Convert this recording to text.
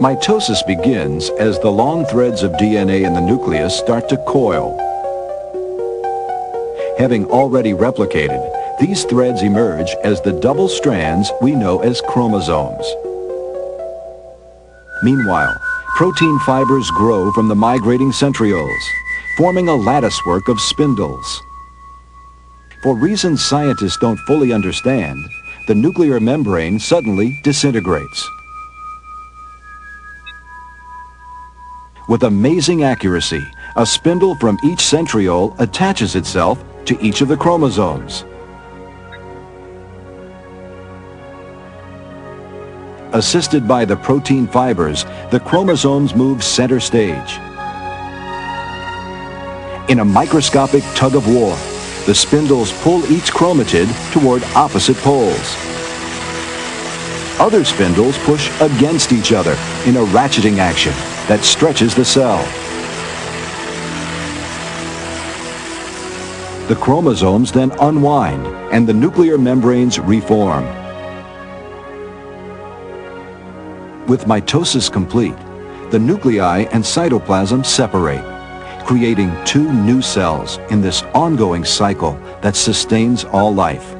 Mitosis begins as the long threads of DNA in the nucleus start to coil. Having already replicated, these threads emerge as the double strands we know as chromosomes. Meanwhile, protein fibers grow from the migrating centrioles, forming a latticework of spindles. For reasons scientists don't fully understand, the nuclear membrane suddenly disintegrates. With amazing accuracy, a spindle from each centriole attaches itself to each of the chromosomes. Assisted by the protein fibers, the chromosomes move center stage. In a microscopic tug of war, the spindles pull each chromatid toward opposite poles. Other spindles push against each other in a ratcheting action that stretches the cell. The chromosomes then unwind and the nuclear membranes reform. With mitosis complete, the nuclei and cytoplasm separate, creating two new cells in this ongoing cycle that sustains all life.